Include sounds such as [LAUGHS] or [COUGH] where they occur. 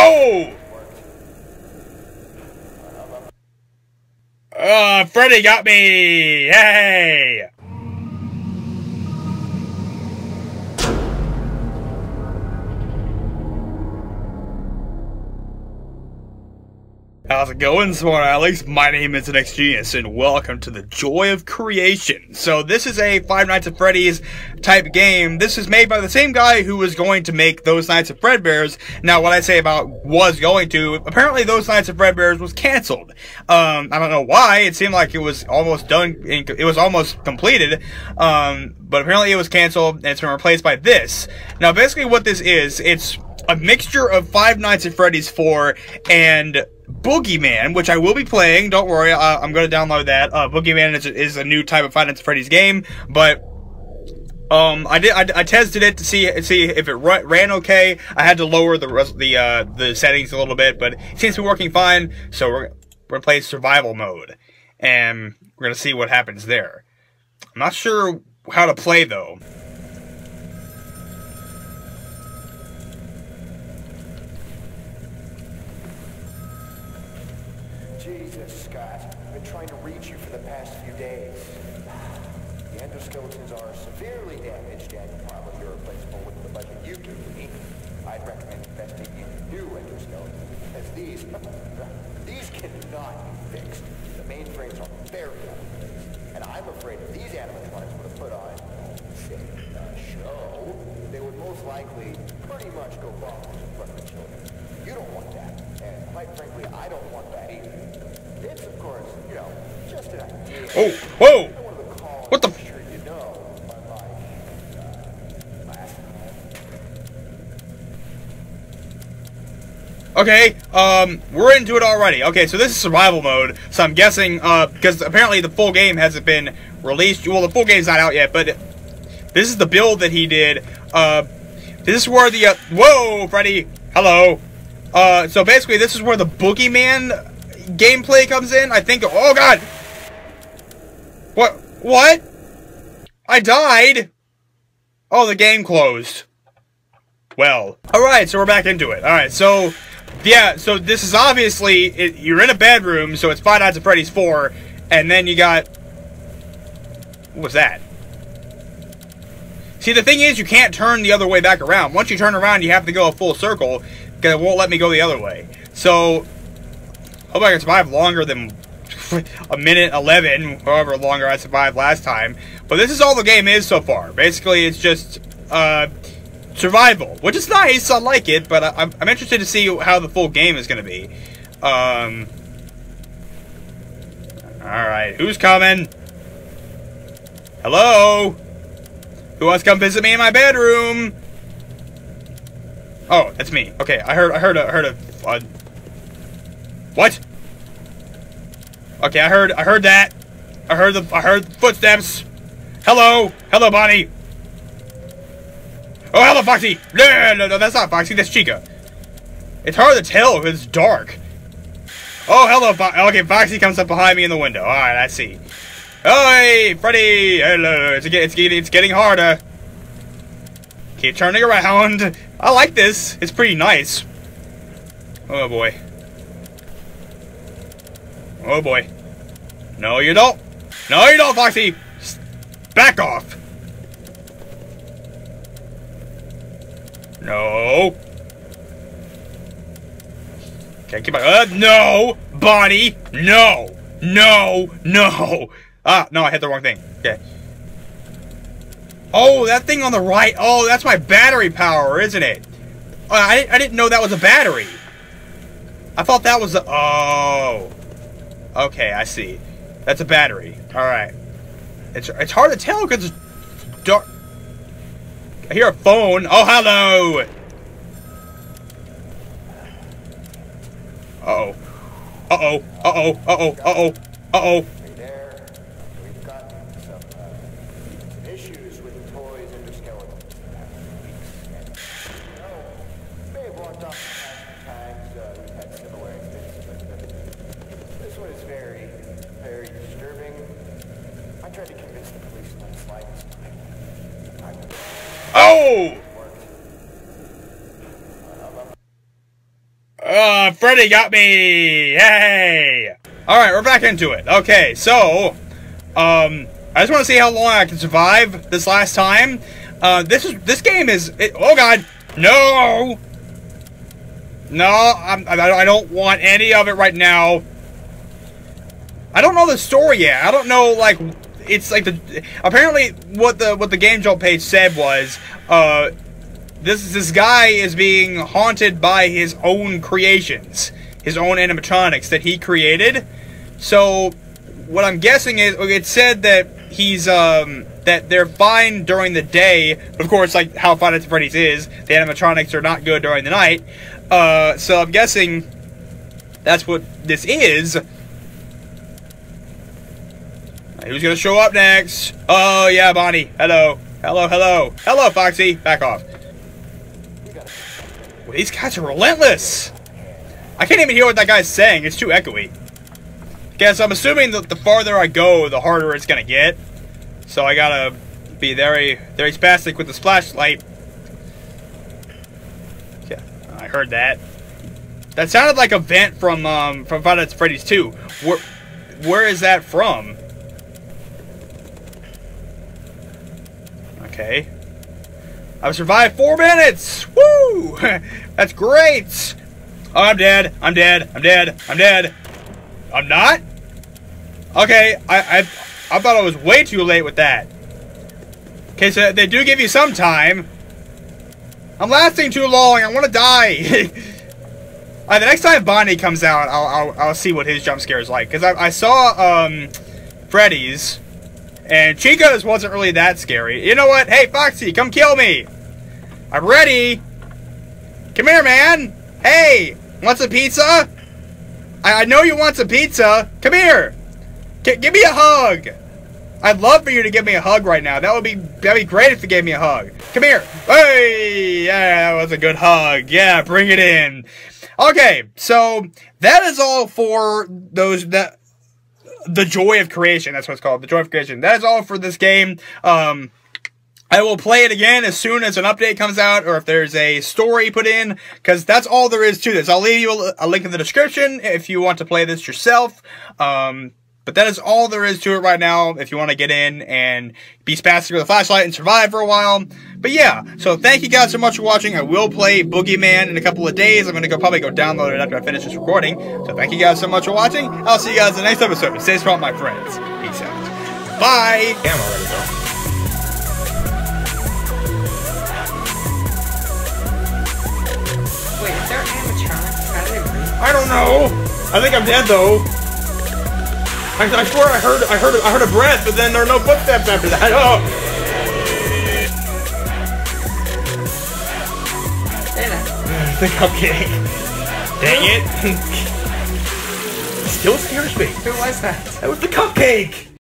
Oh! Uh, Freddy got me! Hey! How's it going, Smart Alecs? My name is Next Genius, and welcome to the Joy of Creation. So this is a Five Nights at Freddy's type game. This is made by the same guy who was going to make Those Nights at Fredbear's. Now, what I say about was going to, apparently Those Nights at Fredbear's was canceled. Um, I don't know why. It seemed like it was almost done. It was almost completed. Um, but apparently it was canceled, and it's been replaced by this. Now, basically what this is, it's a mixture of Five Nights at Freddy's 4 and Boogeyman, which I will be playing. Don't worry, uh, I'm going to download that. Uh, Boogeyman is, is a new type of Five Nights at Freddy's game, but um, I did. I, I, tested it to see see if it ran okay. I had to lower the the uh, the settings a little bit, but it seems to be working fine. So we're we're gonna play survival mode, and we're gonna see what happens there. I'm not sure how to play though. Jesus, Scott. I've been trying to reach you for the past few days. The endoskeletons are severely damaged and probably irreplaceable with the budget you gave me. I'd recommend investing in new endoskeletons, as these, these cannot be fixed. The mainframes are very out and I'm afraid if these animatronics were to put on, say, a show, they would most likely pretty much go bonkers in front of the children. You don't want that, and quite frankly, I don't want that either. It's, of course, you know, just an idea. Oh, whoa! What the? Sure you know, like, uh, Okay, um, we're into it already. Okay, so this is survival mode, so I'm guessing, uh, because apparently the full game hasn't been released. Well, the full game's not out yet, but this is the build that he did. Uh, this is where the, uh, whoa, Freddy, hello. Uh, so basically this is where the Boogeyman gameplay comes in. I think, oh god! What? What? I died? Oh, the game closed. Well. Alright, so we're back into it. Alright, so, yeah, so this is obviously, it, you're in a bedroom, so it's Five Nights at Freddy's 4, and then you got, what was that? See, the thing is, you can't turn the other way back around. Once you turn around, you have to go a full circle, because it won't let me go the other way. So, hope I can survive longer than [LAUGHS] a minute 11, however longer I survived last time. But this is all the game is so far. Basically, it's just uh, survival, which is nice. I like it, but I, am interested to see how the full game is going to be. Um, all right, who's coming? Hello? Who wants to come visit me in my bedroom? Oh, that's me. Okay, I heard. I heard. I heard a. a what? Okay, I heard. I heard that. I heard the. I heard footsteps. Hello. Hello, Bonnie. Oh, hello, Foxy. No, no, no, that's not Foxy. That's Chica. It's hard to tell if it's dark. Oh, hello, Fo Okay, Foxy comes up behind me in the window. All right, I see. Oh, hey, Freddy. Hello. It's, it's, getting. it's getting harder. Keep turning around. I like this. It's pretty nice. Oh, boy. Oh boy. No, you don't. No, you don't, Foxy. Back off. No. Okay, keep on. Uh, no, Bonnie. No, no, no. Ah, no, I hit the wrong thing. Okay. Oh, that thing on the right. Oh, that's my battery power, isn't it? Oh, I, I didn't know that was a battery. I thought that was a... Oh. Okay, I see. That's a battery. Alright. It's, it's hard to tell because it's dark. I hear a phone. Oh, hello! Uh-oh. Uh-oh. Uh-oh. Uh-oh. Uh-oh. Uh-oh. Hey there. We've gotten some, uh, some issues with the toys and the skeletons the past few weeks. And, you know, may have walked off the past times uh, we've had similar experiences, but this one is very, very disturbing. I tried to convince the police not to slide this time. I Oh! Uh, Freddy got me! Yay! Alright, we're back into it. Okay, so, um, I just want to see how long I can survive this last time. Uh, this is, this game is, it, oh god, no! No, I'm, I, don't want any of it right now. I don't know the story yet. I don't know, like, it's like the, apparently what the, what the Game Jolt page said was, uh, this this guy is being haunted by his own creations, his own animatronics that he created. So what I'm guessing is it said that he's um that they're fine during the day. Of course, like how Five at Freddy's is, the animatronics are not good during the night. Uh, so I'm guessing that's what this is. Who's gonna show up next? Oh yeah, Bonnie. Hello, hello, hello, hello, Foxy. Back off. Well, these guys are relentless. I can't even hear what that guy's saying. It's too echoey. Guess I'm assuming that the farther I go, the harder it's gonna get. So I gotta be very, very spastic with the flashlight. Yeah, I heard that. That sounded like a vent from um, from Five Nights Freddy's 2. Where, where is that from? Okay. I've survived four minutes! Woo! [LAUGHS] That's great! Oh, I'm dead. I'm dead. I'm dead. I'm dead. I'm not? Okay, I, I, I thought I was way too late with that. Okay, so they do give you some time. I'm lasting too long. I want to die. [LAUGHS] The next time Bonnie comes out, I'll, I'll, I'll see what his jump scare is like. Because I, I saw um, Freddy's, and Chica's wasn't really that scary. You know what? Hey, Foxy, come kill me. I'm ready. Come here, man. Hey, want some pizza? I, I know you want some pizza. Come here. G give me a hug. I'd love for you to give me a hug right now. That would be that'd be great if you gave me a hug. Come here. Hey, yeah, that was a good hug. Yeah, bring it in. Okay, so that is all for those that the joy of creation. That's what it's called. The joy of creation. That is all for this game. Um, I will play it again as soon as an update comes out or if there's a story put in because that's all there is to this. I'll leave you a, a, link in the description if you want to play this yourself. Um, but that is all there is to it right now if you want to get in and be spastic with a flashlight and survive for a while. But yeah, so thank you guys so much for watching. I will play Boogeyman in a couple of days. I'm going to go probably go download it after I finish this recording. So thank you guys so much for watching. I'll see you guys in the next episode. Stay strong, my friends. Peace out. Bye. Damn already, though. Wait, is there animatronics? How do they? I don't know. I think I'm dead though. I, I swear I heard I heard I heard a breath, but then there are no footsteps after that. [LAUGHS] Oh. The [LAUGHS] cupcake. Dang it. [LAUGHS] Still scares me. Who was that? That was the cupcake.